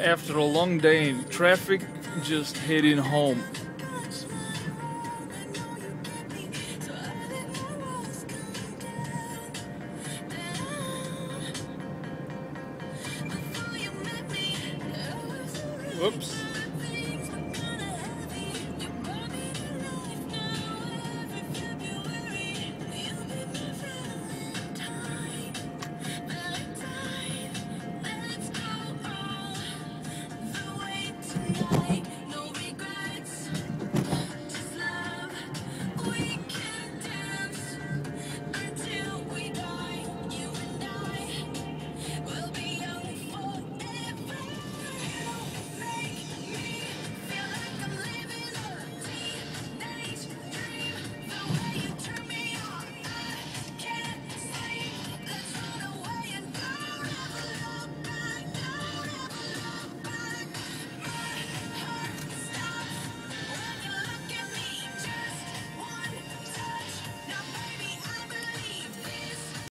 after a long day in traffic, just heading home. Oops.